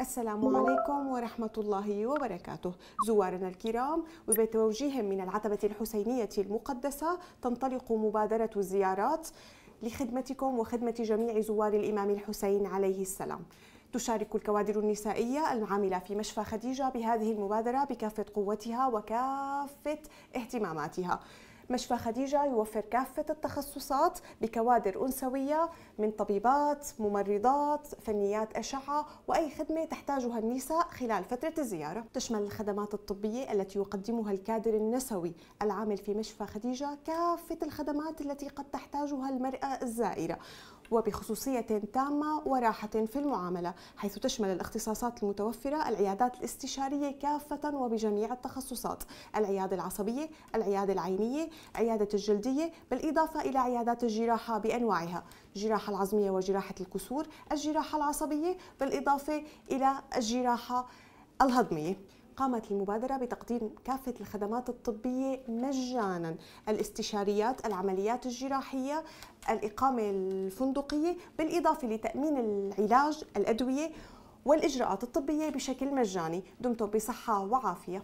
السلام عليكم ورحمة الله وبركاته. زوارنا الكرام وبتوجيه من العتبة الحسينية المقدسة تنطلق مبادرة الزيارات لخدمتكم وخدمة جميع زوار الإمام الحسين عليه السلام. تشارك الكوادر النسائية العاملة في مشفى خديجة بهذه المبادرة بكافة قوتها وكافة اهتماماتها. مشفى خديجة يوفر كافة التخصصات بكوادر أنثوية من طبيبات، ممرضات، فنيات أشعة وأي خدمة تحتاجها النساء خلال فترة الزيارة. تشمل الخدمات الطبية التي يقدمها الكادر النسوي العامل في مشفى خديجة كافة الخدمات التي قد تحتاجها المرأة الزائرة. وبخصوصية تامة وراحة في المعاملة حيث تشمل الاختصاصات المتوفرة العيادات الاستشارية كافة وبجميع التخصصات العيادة العصبية العيادة العينية عيادة الجلدية بالإضافة إلى عيادات الجراحة بأنواعها الجراحة العظمية وجراحة الكسور الجراحة العصبية بالإضافة إلى الجراحة الهضمية. قامت المبادرة بتقديم كافة الخدمات الطبية مجانا. الاستشاريات العمليات الجراحية الإقامة الفندقية بالإضافة لتأمين العلاج الأدوية والإجراءات الطبية بشكل مجاني. دمتم بصحة وعافية.